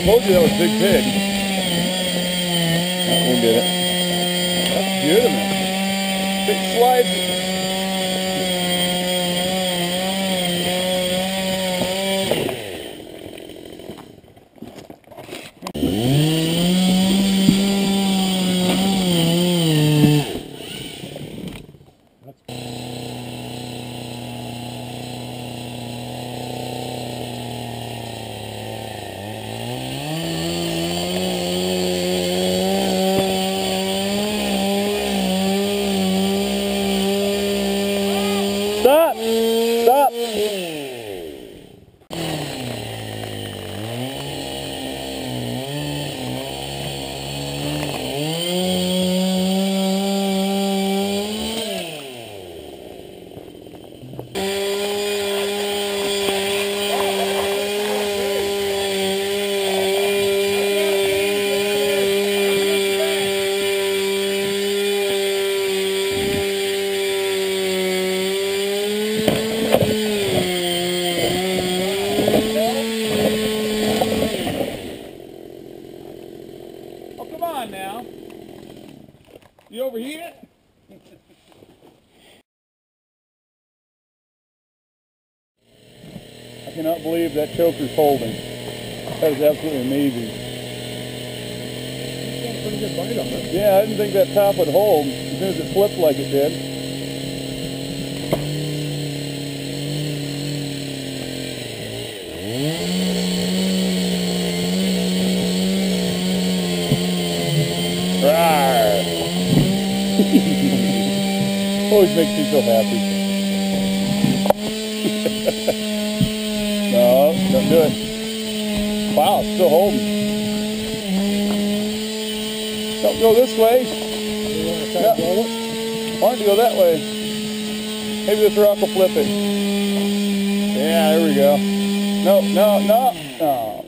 I told you that was Big Pig. That one did it. That's beautiful. Big slide. Stop! Mm-hmm. You overheat it? I cannot believe that choker's holding. That is absolutely amazing. Good bite on. Yeah, I didn't think that top would hold as soon as it flipped like it did. Always makes me so happy. no, don't do it. Wow, still holding. Don't go this way. You want to Yeah. to blow it? Why don't you go that way? Maybe this rock will flip it. Yeah, there we go. No, no, no. Oh.